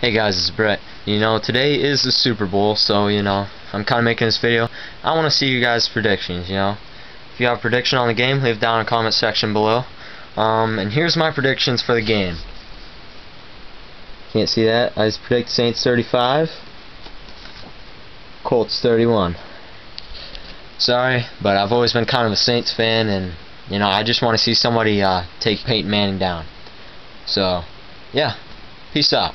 Hey guys, it's Brett. You know, today is the Super Bowl, so, you know, I'm kind of making this video. I want to see you guys' predictions, you know. If you have a prediction on the game, leave down in the comment section below. Um, and here's my predictions for the game. Can't see that. I just predict Saints 35, Colts 31. Sorry, but I've always been kind of a Saints fan, and, you know, I just want to see somebody uh, take Peyton Manning down. So, yeah. Peace out.